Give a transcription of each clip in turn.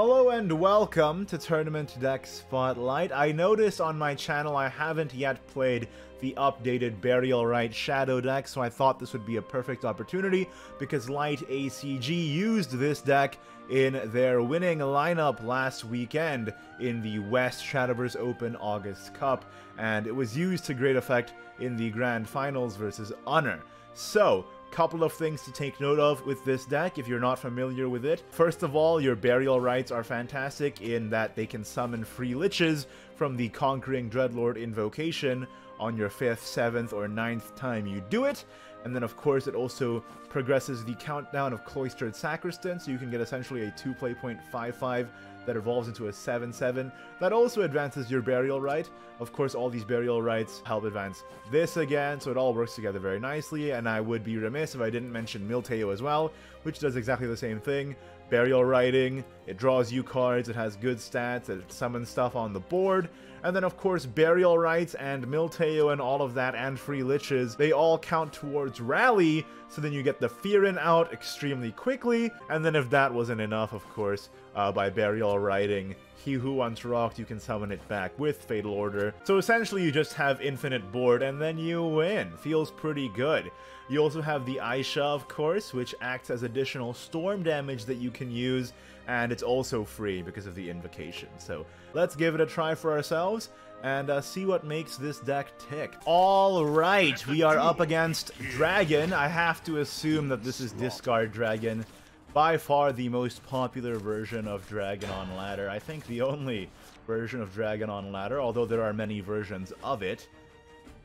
Hello and welcome to Tournament Deck Spotlight. I notice on my channel I haven't yet played the updated Burial Rite Shadow deck, so I thought this would be a perfect opportunity because Light ACG used this deck in their winning lineup last weekend in the West Shadowverse Open August Cup, and it was used to great effect in the Grand Finals versus Honor. So, Couple of things to take note of with this deck if you're not familiar with it. First of all, your Burial Rites are fantastic in that they can summon free Liches from the Conquering Dreadlord invocation on your 5th, 7th, or 9th time you do it. And then, of course, it also progresses the countdown of Cloistered Sacristan, so you can get essentially a 2 play point 5-5 that evolves into a 7-7. That also advances your Burial Rite. Of course, all these Burial Rites help advance this again, so it all works together very nicely, and I would be remiss if I didn't mention Milteo as well, which does exactly the same thing. Burial Writing, it draws you cards, it has good stats, it summons stuff on the board, and then of course Burial Rites and Milteo and all of that and Free Liches, they all count towards Rally, so then you get the Fearin out extremely quickly, and then if that wasn't enough, of course, uh, by Burial Writing, he who once rocked, you can summon it back with Fatal Order. So essentially you just have infinite board and then you win. Feels pretty good. You also have the Aisha, of course, which acts as additional storm damage that you can use, and it's also free because of the invocation. So let's give it a try for ourselves and uh, see what makes this deck tick. All right, we are up against Dragon. I have to assume that this is Discard Dragon by far the most popular version of Dragon on Ladder. I think the only version of Dragon on Ladder, although there are many versions of it.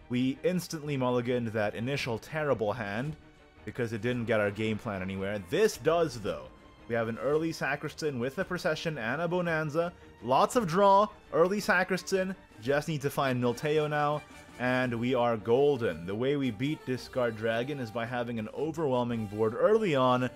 We instantly mulliganed that initial terrible hand because it didn't get our game plan anywhere. This does, though. We have an early Sacristan with a Procession and a Bonanza. Lots of draw, early Sacristan, just need to find Milteo now, and we are golden. The way we beat Discard Dragon is by having an overwhelming board early on,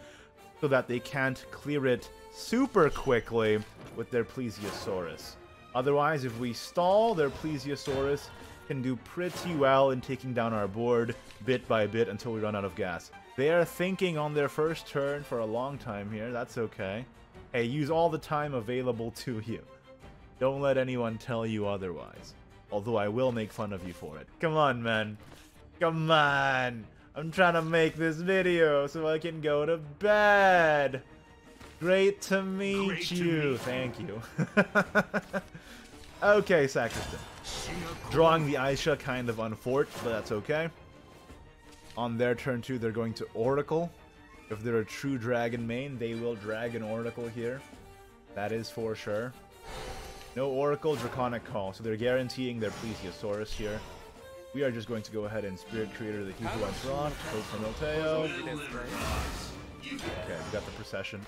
so that they can't clear it super quickly with their Plesiosaurus. Otherwise, if we stall, their Plesiosaurus can do pretty well in taking down our board bit by bit until we run out of gas. They are thinking on their first turn for a long time here, that's okay. Hey, use all the time available to you. Don't let anyone tell you otherwise. Although I will make fun of you for it. Come on, man. Come on! I'm trying to make this video so I can go to bed. Great to meet Great you. To meet Thank you. okay, Sacristan. Drawing the Aisha kind of unfort, but that's okay. On their turn two, they're going to Oracle. If they're a true Dragon main, they will Dragon Oracle here. That is for sure. No Oracle, Draconic Call, so they're guaranteeing their Plesiosaurus here. We are just going to go ahead and Spirit Creator the He Who Once Rocked, hope for Milteo. Okay, we got the Procession.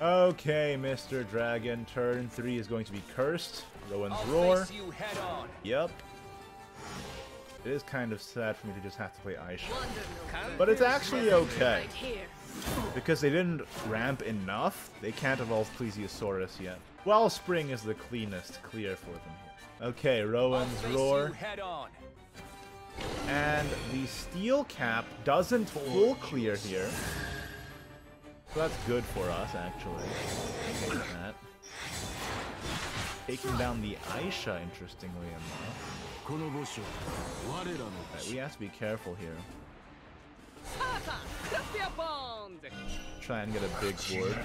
Okay, Mr. Dragon, turn 3 is going to be Cursed. Rowan's Roar. Yep. It is kind of sad for me to just have to play Aisha. But it's actually okay. Because they didn't ramp enough, they can't evolve Plesiosaurus yet. Well, Spring is the cleanest clear for them here. Okay, Rowan's Roar. And the steel cap doesn't full clear here. So that's good for us, actually. That. Taking down the Aisha, interestingly enough. Right, we have to be careful here. Try and get a big board.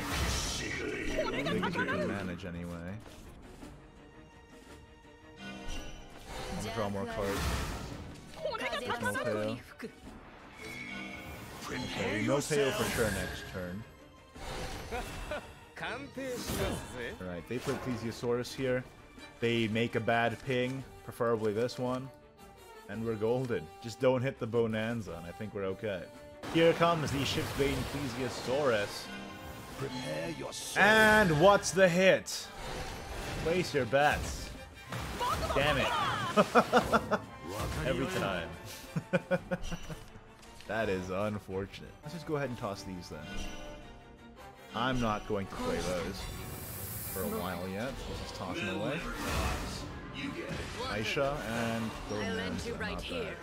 Big as we can manage, anyway. I'm gonna draw more cards. Milteo. Okay, Milteo for sure next turn. Alright, they put Plesiosaurus here. They make a bad ping, preferably this one. And we're golden. Just don't hit the Bonanza, and I think we're okay. Here comes the Shipsbane Plesiosaurus. Prepare your And what's the hit? Place your bets. Damn it. Every time. that is unfortunate. Let's just go ahead and toss these then. I'm not going to play those for a while yet. Let's just toss them away. Aisha and Bonanza. Not bad.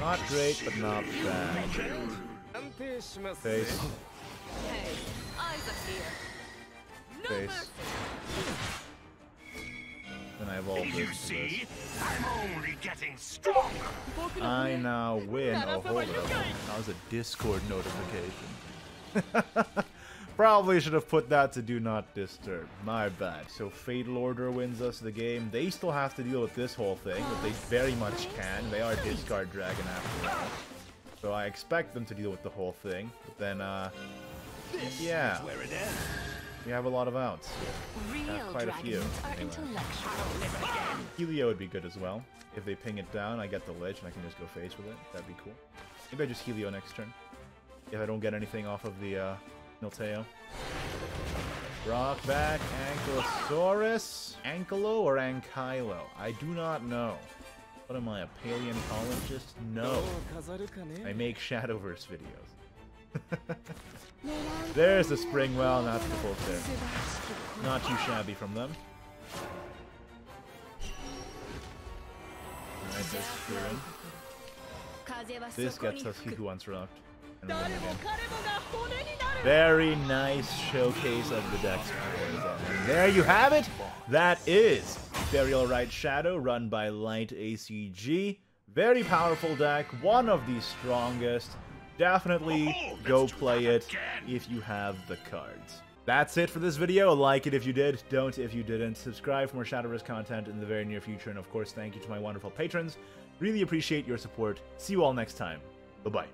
Not great, but not bad. Face. face. Then I evolve You this. see, I'm only getting stronger. I now win. Oh, hold up. That was a Discord notification. Probably should have put that to do not disturb. My bad. So Fatal Order wins us the game. They still have to deal with this whole thing, but they very much can. They are Discard Dragon after all. So I expect them to deal with the whole thing. But then, uh, yeah, Where it ends. We have a lot of outs. Real quite a few. are Anyway. Helio would be good as well. If they ping it down, I get the ledge and I can just go face with it. That'd be cool. Maybe I just Helio next turn. If I don't get anything off of the uh, Milteo. Rock back, Ankylosaurus. Ankylo or Ankylo? I do not know. What am I, a paleontologist? No. I make Shadowverse videos. There's the Springwell, and that's the tip. Not too shabby from them. This gets us He Who Once Rocked. Very nice showcase of the deck's there you have it. That is Burial Rite Shadow, run by Light ACG. Very powerful deck, one of the strongest. Definitely go play it if you have the cards. That's it for this video. Like it if you did, don't if you didn't. Subscribe for more Shadowverse content in the very near future. And of course, thank you to my wonderful patrons. Really appreciate your support. See you all next time. Bye-bye.